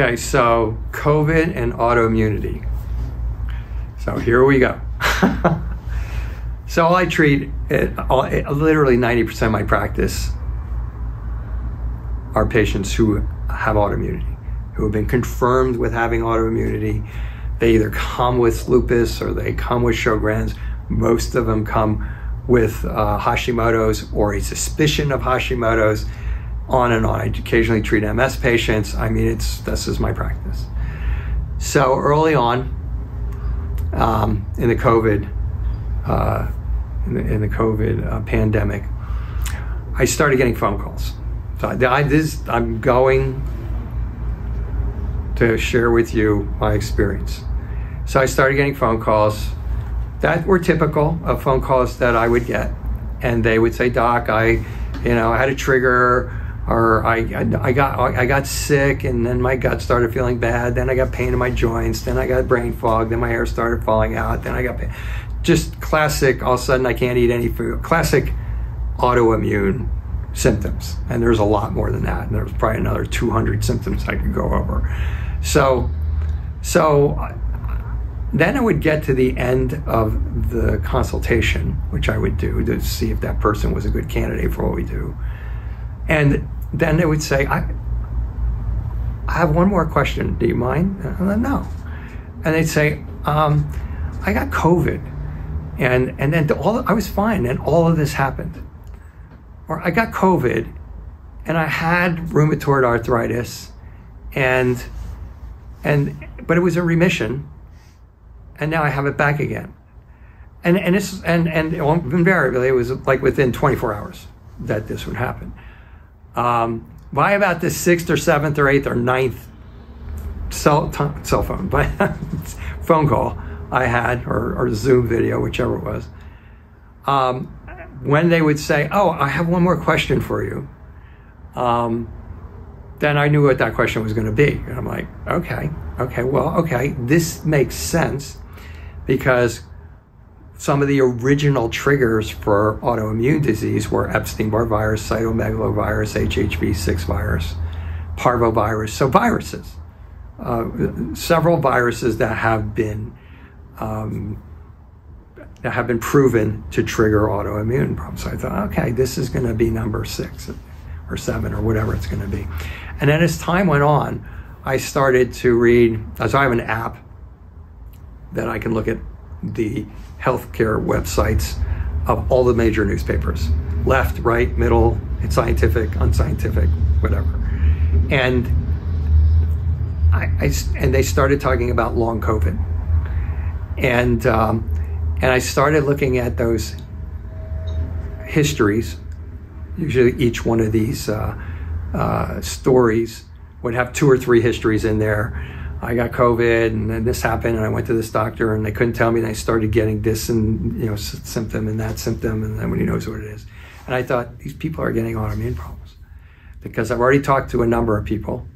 Okay, so COVID and autoimmunity. So here we go. so I treat it, all, it, literally 90% of my practice are patients who have autoimmunity, who have been confirmed with having autoimmunity. They either come with lupus or they come with Sjogren's. Most of them come with uh, Hashimoto's or a suspicion of Hashimoto's on and on. I occasionally treat MS patients. I mean, it's this is my practice. So early on um, in the COVID uh, in, the, in, the, COVID uh, pandemic, I started getting phone calls. So I, I, this, I'm going to share with you my experience. So I started getting phone calls that were typical of phone calls that I would get, and they would say, "Doc, I, you know, I had a trigger." Or I, I, got I got sick and then my gut started feeling bad. Then I got pain in my joints. Then I got brain fog. Then my hair started falling out. Then I got pain. just classic. All of a sudden I can't eat any food. Classic autoimmune symptoms. And there's a lot more than that. And there's probably another 200 symptoms I could go over. So so then I would get to the end of the consultation, which I would do to see if that person was a good candidate for what we do. And then they would say, I, I have one more question. Do you mind? And no. And they'd say, um, I got COVID. And, and then all, I was fine. And all of this happened. Or I got COVID and I had rheumatoid arthritis and, and, but it was a remission. And now I have it back again. And, and it's, and, and invariably it was like within 24 hours that this would happen. Um, by about the sixth or seventh or eighth or ninth cell, t- cell phone, but phone call I had, or, or Zoom video, whichever it was, um, when they would say, Oh, I have one more question for you, um, then I knew what that question was going to be. And I'm like, Okay, okay, well, okay, this makes sense because some of the original triggers for autoimmune disease were Epstein-Barr virus, cytomegalovirus, HHV6 virus, parvovirus. So viruses, uh, several viruses that have been um, that have been proven to trigger autoimmune problems. So I thought, okay, this is going to be number six or seven or whatever it's going to be. And then as time went on, I started to read. So I have an app that I can look at the healthcare websites of all the major newspapers left, right, middle, scientific, unscientific, whatever. And I, I, and they started talking about long COVID, and um, and I started looking at those histories. Usually, each one of these uh, uh, stories would have two or three histories in there I got COVID and then this happened and I went to this doctor and they couldn't tell me and I started getting this and you know symptom and that symptom and he knows what it is. And I thought these people are getting autoimmune problems because I've already talked to a number of people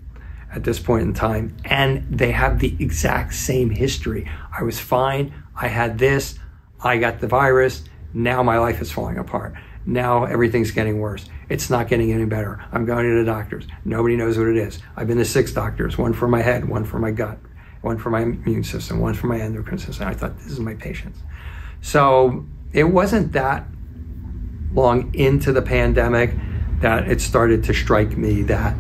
at this point in time and they have the exact same history. I was fine. I had this. I got the virus. Now my life is falling apart. Now everything's getting worse. It's not getting any better. I'm going to the doctors. Nobody knows what it is. I've been to six doctors, one for my head, one for my gut, one for my immune system, one for my endocrine system. I thought, this is my patients. So it wasn't that long into the pandemic that it started to strike me that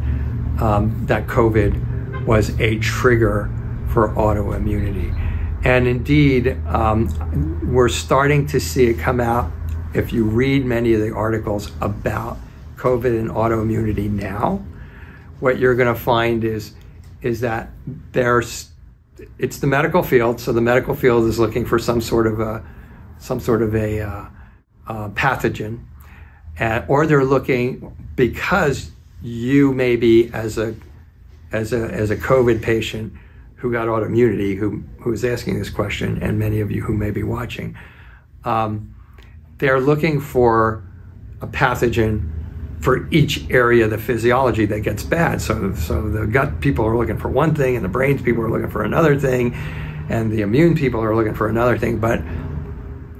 um, that COVID was a trigger for autoimmunity. And indeed, um, we're starting to see it come out. If you read many of the articles about COVID and autoimmunity now, what you're going to find is is that there's it's the medical field. So the medical field is looking for some sort of a some sort of a uh, uh, pathogen, uh, or they're looking because you maybe as a as a as a COVID patient who got autoimmunity, who who is asking this question, and many of you who may be watching, um, they're looking for a pathogen for each area of the physiology that gets bad. So, so the gut people are looking for one thing, and the brains people are looking for another thing, and the immune people are looking for another thing. But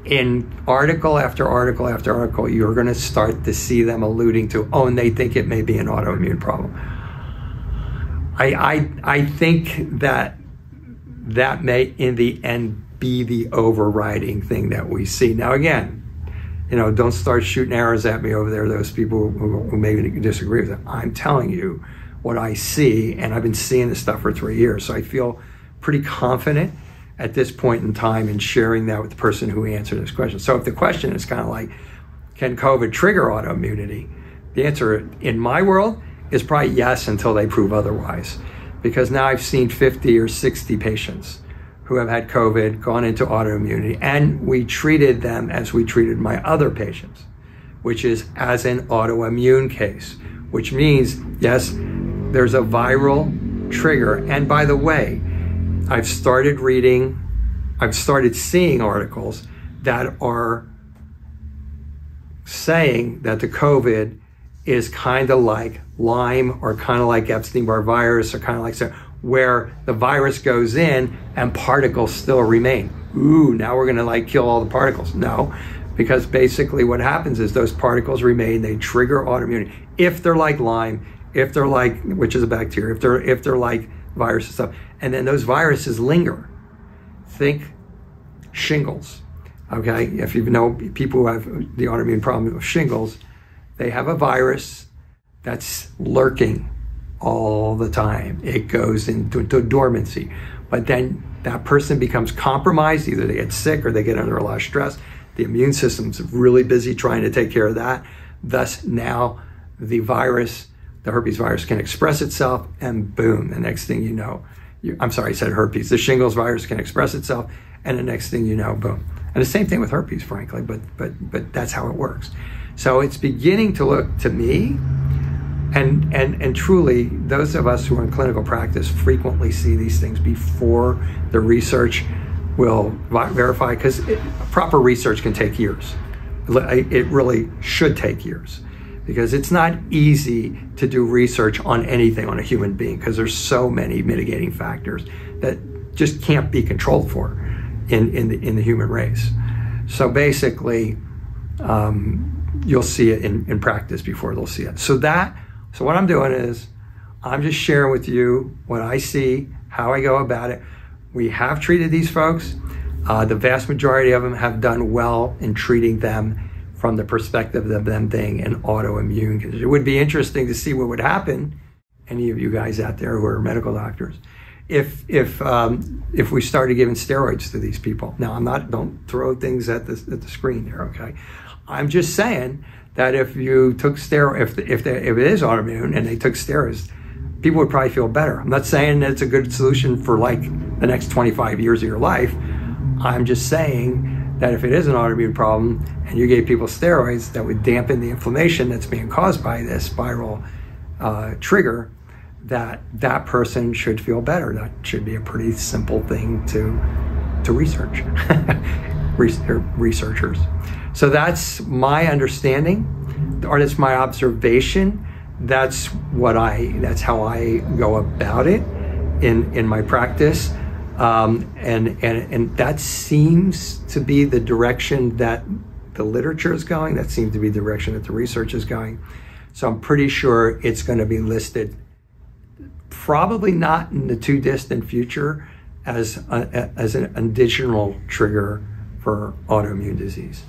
in article after article after article, you're going to start to see them alluding to, oh, and they think it may be an autoimmune problem. I, I, I think that that may, in the end, be the overriding thing that we see. Now, again, you know, don't start shooting arrows at me over there, those people who, who maybe disagree with it. I'm telling you what I see, and I've been seeing this stuff for three years. So I feel pretty confident at this point in time in sharing that with the person who answered this question. So if the question is kind of like, can COVID trigger autoimmunity? The answer in my world is probably yes until they prove otherwise. Because now I've seen 50 or 60 patients who have had COVID, gone into autoimmunity, and we treated them as we treated my other patients, which is as an autoimmune case, which means, yes, there's a viral trigger. And by the way, I've started reading, I've started seeing articles that are saying that the COVID is kind of like Lyme or kind of like Epstein Barr virus or kind of like where the virus goes in and particles still remain. Ooh, now we're going to like kill all the particles. No, because basically what happens is those particles remain, they trigger autoimmunity. If they're like Lyme, if they're like, which is a bacteria, if they're, if they're like viruses and stuff, and then those viruses linger. Think shingles. Okay, if you know people who have the autoimmune problem of shingles, they have a virus that's lurking all the time. It goes into, into dormancy. But then that person becomes compromised. Either they get sick or they get under a lot of stress. The immune system's really busy trying to take care of that. Thus, now the virus, the herpes virus, can express itself, and boom, the next thing you know, you, I'm sorry, I said herpes. The shingles virus can express itself, and the next thing you know, boom. And the same thing with herpes, frankly, but but but that's how it works. So it's beginning to look to me and, and, and truly, those of us who are in clinical practice frequently see these things before the research will verify, because proper research can take years. It really should take years because it's not easy to do research on anything on a human being because there's so many mitigating factors that just can't be controlled for in, in, the, in the human race. So basically, um, you'll see it in, in practice before they'll see it. So that so what I'm doing is I'm just sharing with you what I see, how I go about it. We have treated these folks. Uh, the vast majority of them have done well in treating them from the perspective of them being an autoimmune. Because it would be interesting to see what would happen, any of you guys out there who are medical doctors, if if um, if we started giving steroids to these people. Now I'm not don't throw things at the at the screen there, okay? I'm just saying that if you took steroid, if if, they, if it is autoimmune and they took steroids, people would probably feel better. I'm not saying that it's a good solution for like the next 25 years of your life. I'm just saying that if it is an autoimmune problem and you gave people steroids that would dampen the inflammation that's being caused by this viral uh, trigger, that that person should feel better. That should be a pretty simple thing to to research, researchers. So that's my understanding, or that's my observation. That's what I. That's how I go about it in in my practice, um, and and and that seems to be the direction that the literature is going. That seems to be the direction that the research is going. So I'm pretty sure it's going to be listed, probably not in the too distant future, as a, as an additional trigger for autoimmune disease.